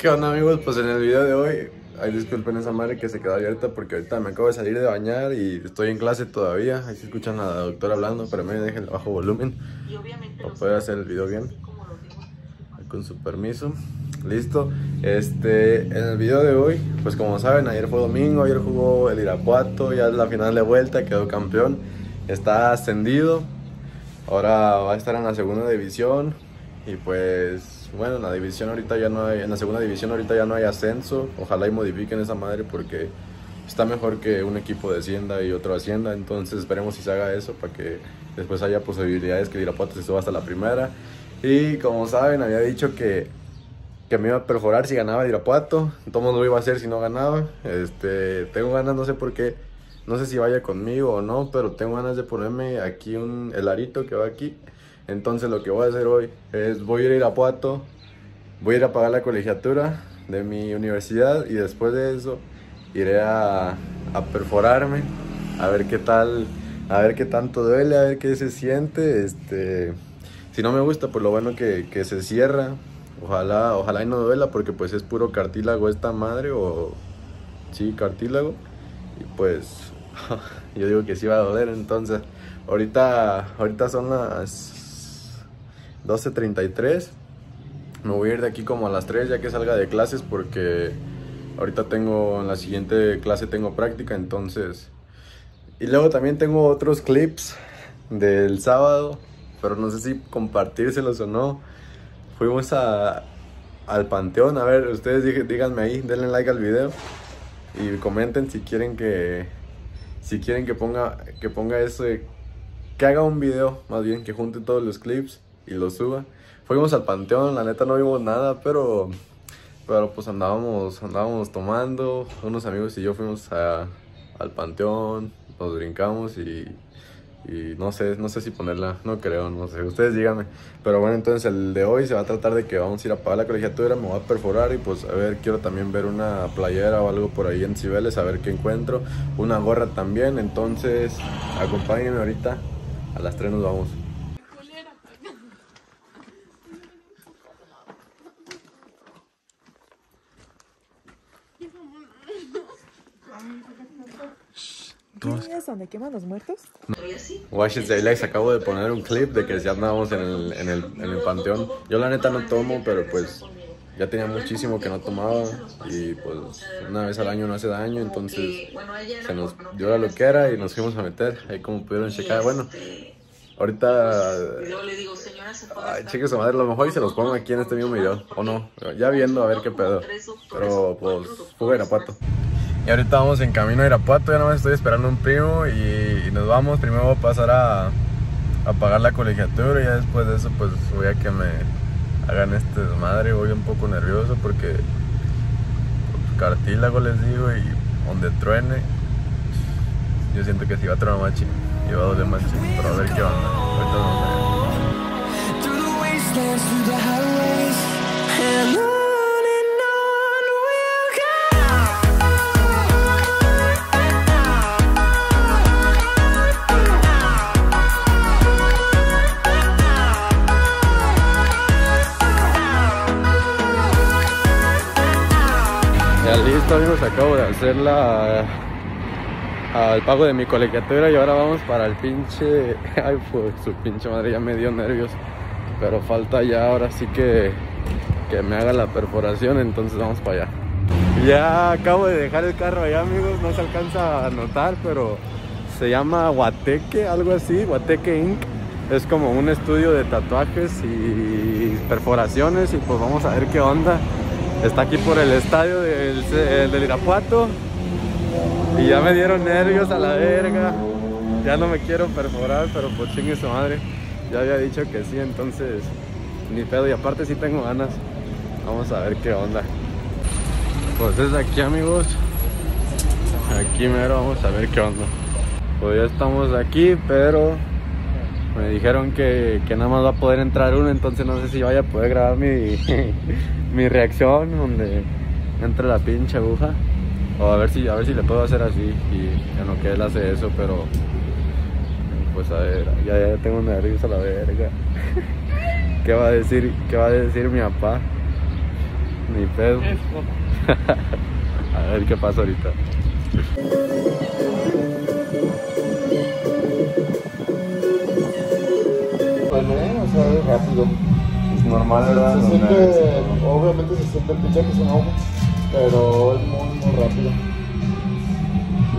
¿Qué onda amigos? Pues en el video de hoy, ay disculpen esa madre que se quedó abierta porque ahorita me acabo de salir de bañar y estoy en clase todavía. Ahí se escuchan a la doctora hablando, pero me dejen bajo volumen para poder hacer el video bien. Con su permiso. Listo. Este, en el video de hoy, pues como saben, ayer fue domingo, ayer jugó el Irapuato, ya es la final de vuelta, quedó campeón, está ascendido. Ahora va a estar en la segunda división y pues bueno, en la división ahorita ya no hay, en la segunda división ahorita ya no hay ascenso. Ojalá y modifiquen esa madre porque está mejor que un equipo descienda y otro ascienda. Entonces esperemos si se haga eso para que después haya posibilidades que Irapuato se suba hasta la primera. Y como saben, había dicho que, que me iba a perforar si ganaba Irapuato. Todo lo iba a hacer si no ganaba. Este, tengo ganas, no sé por qué. No sé si vaya conmigo o no, pero tengo ganas de ponerme aquí un, el arito que va aquí entonces lo que voy a hacer hoy es voy a ir a Irapuato, voy a ir a pagar la colegiatura de mi universidad y después de eso iré a, perforarme, a ver qué tal, a ver qué tanto duele, a ver qué se siente. Este, si no me gusta, pues lo bueno que, que se cierra. Ojalá, ojalá y no duela porque pues es puro cartílago esta madre o sí, cartílago. Y pues yo digo que sí va a doler, entonces ahorita ahorita son las 12.33. Me voy a ir de aquí como a las 3 ya que salga de clases porque ahorita tengo, en la siguiente clase tengo práctica, entonces... Y luego también tengo otros clips del sábado, pero no sé si compartírselos o no. Fuimos a, al panteón, a ver, ustedes díganme ahí, denle like al video y comenten si quieren que si quieren que ponga que ponga eso que haga un video, más bien que junte todos los clips y lo suba. Fuimos al panteón, la neta no vimos nada, pero, pero pues andábamos, andábamos tomando. Unos amigos y yo fuimos al panteón, nos brincamos y, y no sé, no sé si ponerla, no creo, no sé, ustedes díganme. Pero bueno, entonces el de hoy se va a tratar de que vamos a ir a pagar la colegiatura, me voy a perforar y pues a ver, quiero también ver una playera o algo por ahí en Cibeles, a ver qué encuentro. Una gorra también, entonces acompáñenme ahorita, a las 3 nos vamos. ¿Es donde queman los muertos? Washington les acabo de poner un clip de que ya andábamos en el, en, el, en el panteón. Yo la neta no tomo, pero pues ya tenía muchísimo que no tomaba y pues una vez al año no hace daño, entonces se nos dio la loquera y nos fuimos a meter, ahí como pudieron checar, bueno, ahorita, ay, cheque su madre, a lo mejor y se los pongo aquí en este mismo video, o no, ya viendo a ver qué pedo, pero pues fuga de pato. Y ahorita vamos en camino a Irapuato, ya no me estoy esperando un primo y, nos vamos. Primero voy a pasar a, a, pagar la colegiatura y ya después de eso pues voy a que me hagan este desmadre. Voy un poco nervioso porque pues, cartílago les digo y donde truene yo siento que si va a tronar machi y va a doler machi, pero a ver qué onda. Ahorita vamos a ver. listo amigos, acabo de hacer la al pago de mi colegiatura y ahora vamos para el pinche ay pues su pinche madre ya me dio nervios pero falta ya ahora sí que que me haga la perforación entonces vamos para allá ya acabo de dejar el carro allá amigos no se alcanza a notar pero se llama Guateque algo así Guateque Inc es como un estudio de tatuajes y perforaciones y pues vamos a ver qué onda Está aquí por el estadio del, del Irapuato. Y ya me dieron nervios a la verga. Ya no me quiero perforar, pero pues chingue su madre. Ya había dicho que sí, entonces ni pedo. Y aparte sí tengo ganas. Vamos a ver qué onda. Pues es aquí amigos. Aquí mero vamos a ver qué onda. Pues ya estamos aquí, pero me dijeron que, que, nada más va a poder entrar uno, entonces no sé si vaya a poder grabar mi, mi reacción donde entra la pinche aguja. O a ver si, a ver si le puedo hacer así y en lo que él hace eso, pero pues a ver, ya, ya tengo nervios a la verga. ¿Qué va a decir? ¿Qué va a decir mi papá? Ni pedo. A ver qué pasa ahorita. Pues o sea, es rápido. Es normal, ¿verdad? Se siente, obviamente se siente el pinche que se enoja, pero es muy, muy rápido.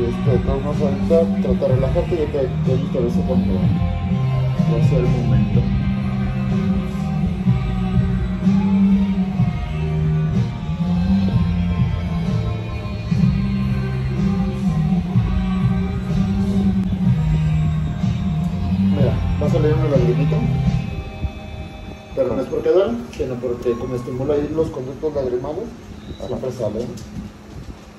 Y este, modos, ahorita trata de relajarte y te, te aviso cuando va a ser el momento. Mira, va a salir una lagrimita. Pero no es porque duele, sino porque como estimula ahí los conductos lagrimales, siempre sale.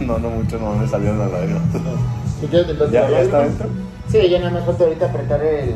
no, no mucho, no me salieron las lágrimas. ¿Tú quieres ¿Ya, está dentro? Sí, ya nada más falta ahorita apretar el,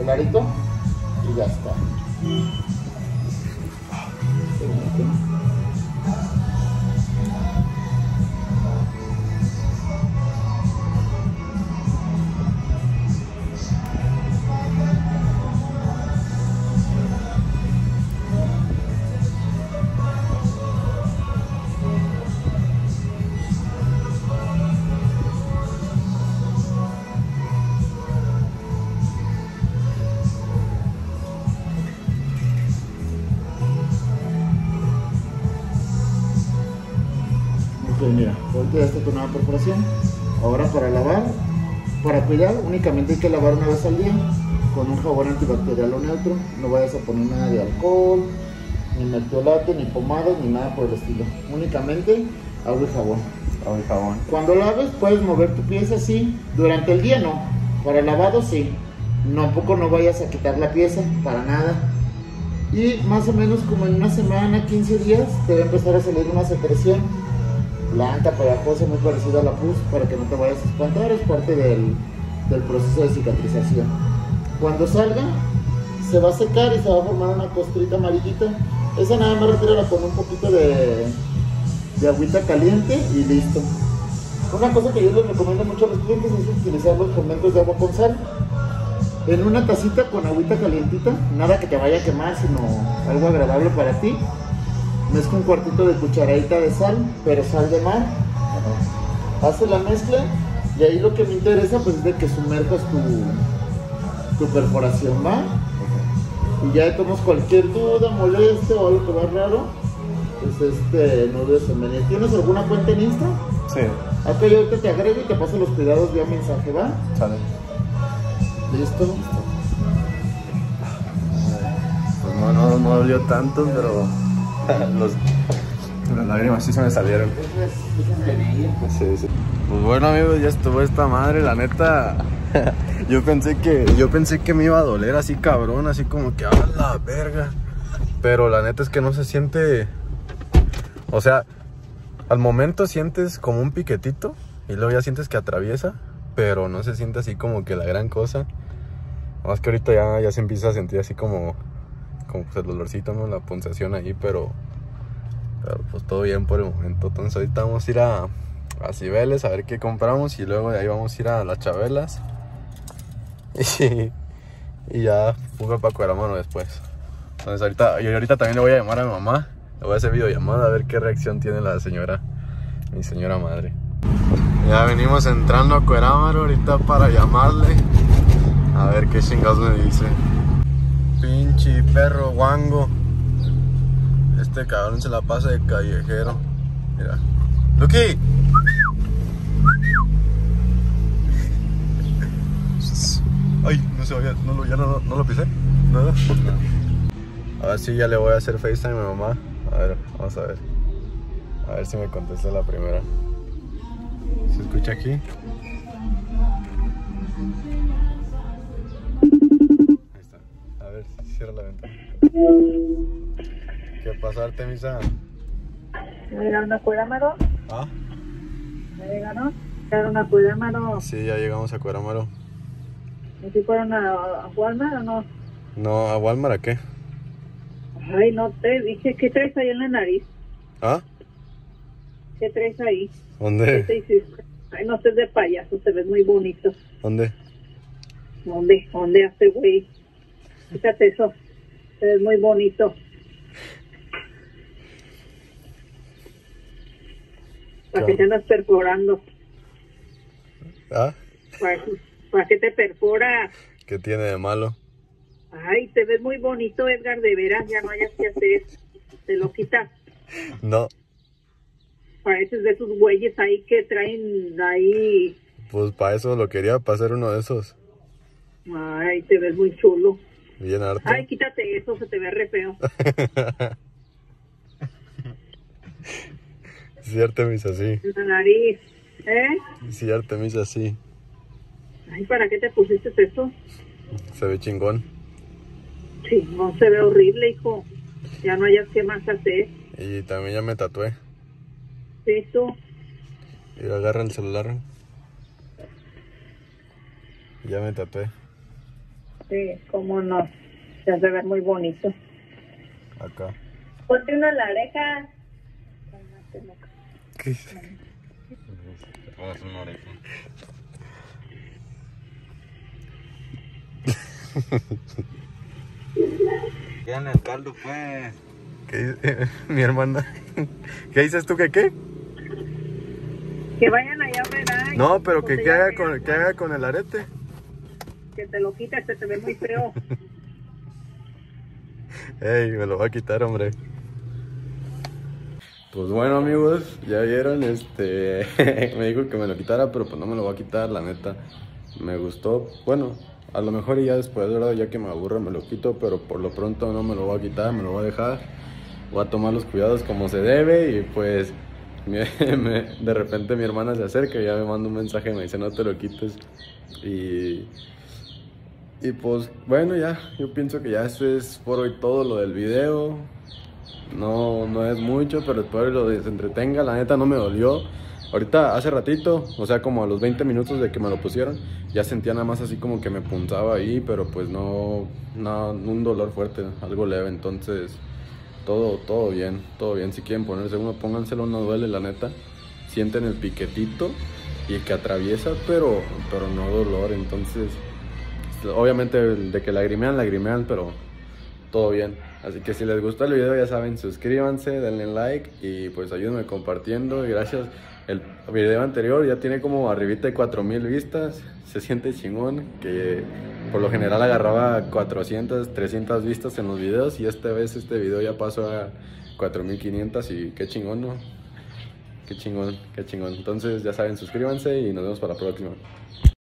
el arito y ya está. Ok, mira, ahorita ya está tu nueva perforación. Ahora para lavar, para cuidar, únicamente hay que lavar una vez al día con un jabón antibacterial o neutro. No vayas a poner nada de alcohol, ni mertiolate, ni pomadas, ni nada por el estilo. Únicamente agua y jabón. Agua y jabón. Cuando laves puedes mover tu pieza así. Durante el día no. Para el lavado sí. No, tampoco no vayas a quitar la pieza, para nada. Y más o menos como en una semana, 15 días, te va a empezar a salir una secreción blanca, pegajosa, muy parecida a la pus, para que no te vayas a espantar, es parte del, del proceso de cicatrización. Cuando salga, se va a secar y se va a formar una costrita amarillita. Esa nada más retírala con un poquito de, de agüita caliente y listo. Una cosa que yo les recomiendo mucho a los clientes es utilizar los fermentos de agua con sal. En una tacita con agüita calientita, nada que te vaya a quemar, sino algo agradable para ti. Mezcla un cuartito de cucharadita de sal, pero sal de mar. Hace la mezcla y ahí lo que me interesa pues es de que sumerjas tu, tu perforación, ¿va? Y ya tomas cualquier duda, molestia o algo que va raro, pues este, no dudes en. ¿Tienes alguna cuenta en Insta? Sí, Acá yo ahorita te agrego y te paso los cuidados vía mensaje, ¿va? sale. Listo. Pues no, no, no dolió tanto, pero los, las lágrimas sí se me salieron. Sí, sí. Pues bueno amigos, ya estuvo esta madre, la neta. Yo pensé que yo pensé que me iba a doler así cabrón, así como que a la verga. Pero la neta es que no se siente o sea, al momento sientes como un piquetito y luego ya sientes que atraviesa, pero no se siente así como que la gran cosa. Más que ahorita ya, ya se empieza a sentir así como como pues el dolorcito, ¿no? La punzación ahí, pero pues todo bien por el momento. Entonces ahorita vamos a ir a, a Cibeles a ver qué compramos y luego de ahí vamos a ir a las Chabelas. Y, ya fuga para Cueramano después. Entonces ahorita, y ahorita también le voy a llamar a mi mamá. Le voy a hacer videollamada a ver qué reacción tiene la señora, mi señora madre. Ya venimos entrando a Cuerámaro ahorita para llamarle. A ver qué chingados me dice. Pinche perro guango. Este cabrón se la pasa de callejero. Mira. ¡Lucky! Ay, no se vaya, no ya no, no lo pisé. Nada. Ahora sí ya le voy a hacer FaceTime a mi mamá. A ver, vamos a ver. A ver si me contesta la primera. ¿Se escucha aquí? ¿Qué pasa, Artemisa? ¿Me llegaron a Cuéramaro? ¿Ah? ¿Me llegaron? ¿Llegaron a Cuéramaro? Sí, ya llegamos a Cuerámaro. ¿Y si fueron a, a Walmart o no? No, ¿a Walmart a qué? Ay, no te dije, ¿qué traes ahí en la nariz? ¿Ah? ¿Qué traes ahí? ¿Qué te ¿Dónde? hiciste? Ay, no estés de payaso, te ves muy bonito. ¿Dónde? ¿Dónde? ¿Dónde hace, güey? Fíjate eso. Te ves muy bonito. ¿Para qué te andas perforando? ¿Ah? ¿Para, para qué te perforas? ¿Qué tiene de malo? Ay, te ves muy bonito, Edgar, de veras, ya no hayas que hacer. Te lo quitas. No, Pareces de esos güeyes ahí que traen ahí. pues para eso lo quería, para ser uno de esos. Ay, te ves muy chulo. Bien harto. Ay, quítate eso, se te ve re feo. Sí, Artemisa, sí. En la nariz. ¿Eh? Sí, Artemisa, sí. Ay, ¿para qué te pusiste eso? Se ve chingón. No se ve horrible, hijo. Ya no hayas que más hacer. Y también ya me tatué. Sí, tú. Y agarra el celular. Ya me tatué. Sí, cómo no. Te hace ver muy bonito. Acá. Ponte una en la oreja. ¿Qué dice? una oreja. Ya en el caldo, pues. ¿Qué dice mi hermana? ¿Qué dices tú que qué? Que vayan allá a ver. No, pero que qué ya haga que- con, qué haga con el arete. Que te lo quites, se te ve muy feo. Ey, me lo va a quitar, hombre. Pues bueno amigos, ya vieron, este, me dijo que me lo quitara, pero pues no me lo voy a quitar, la neta. Me gustó, bueno, a lo mejor y ya después, ¿verdad? Ya que me aburra me lo quito, pero por lo pronto no me lo voy a quitar, me lo voy a dejar. Voy a tomar los cuidados como se debe y pues me- me- de repente mi hermana se acerca y ya me manda un mensaje, me dice no te lo quites. Y y pues bueno, ya, yo pienso que ya eso es por hoy todo lo del video. No, no es mucho, pero espero que lo desentrtenga. La neta no me dolió. Ahorita, hace ratito, o sea, como a los 20 minutos de que me lo pusieron, ya sentía nada más así como que me punzaba ahí, pero pues no, no, un dolor fuerte, algo leve. Entonces, todo, todo bien, todo bien. Si quieren ponerse uno, pónganselo, no duele, la neta. Sienten el piquetito y que atraviesa, pero, pero no dolor. Entonces, obviamente de que lagrimean, lagrimean, pero todo bien. Así que si les gustó el video, ya saben, suscríbanse, denle like y pues ayúdenme compartiendo. Y gracias. El video anterior ya tiene como arribita de 4000 vistas. Se siente chingón. Que por lo general agarraba 400, 300 vistas en los videos. Y esta vez este video ya pasó a 4500. Y qué chingón, ¿no? Qué chingón, qué chingón. Entonces ya saben, suscríbanse y nos vemos para la próxima.